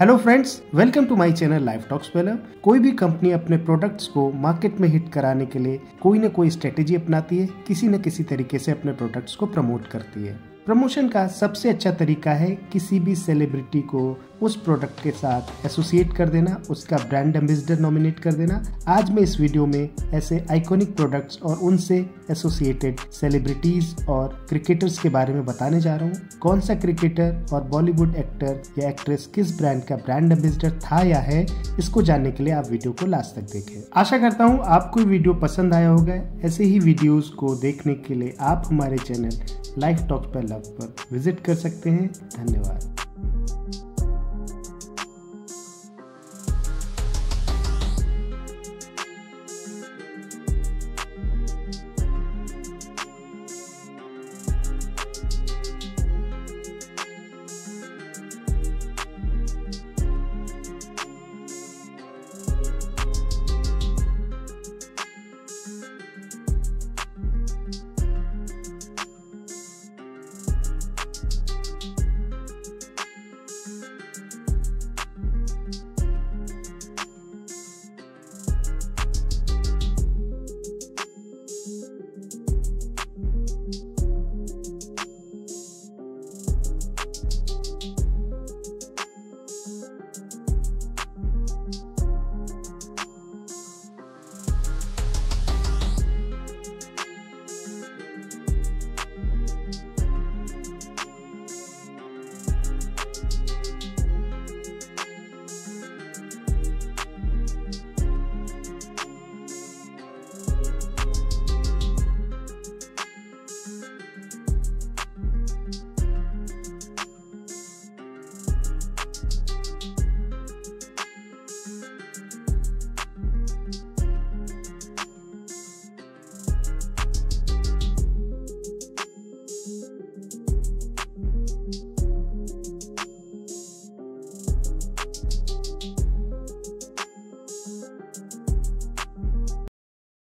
Hello friends welcome to my channel life talks velar कोई भी company अपने products को मार्केट में हिट कराने के लिए कोई ना कोई स्ट्रेटेजी अपनाती है, किसी न किसी तरीके से अपने प्रोडक्ट्स को प्रमोट करती है। प्रमोशन का सबसे अच्छा तरीका है किसी भी सेलिब्रिटी को उस प्रोडक्ट के साथ एसोसिएट कर देना, उसका ब्रांड एम्बेसडर नॉमिनेट कर देना। आज मैं इस वीडियो में ऐसे आइकॉनिक प्रोडक्ट्स और उनसे एसोसिएटेड सेलिब्रिटीज और क्रिकेटर्स के बारे में बताने जा रहा हूँ। कौन सा क्रिकेटर और बॉलीवुड एक्टर या एक्ट्रेस किस ब्रांड का ब्रांड एम्बेसडर था या है, इसको जानने के लिए आप वीडियो को लास्ट तक देखें। आशा करता हूँ आपको वीडियो पसंद आया होगा। ऐसे ही वीडियोज़ को देखने के लिए आप हमारे चैनल लाइफ टॉक पर लव पर विज़िट कर सकते हैं। धन्यवाद।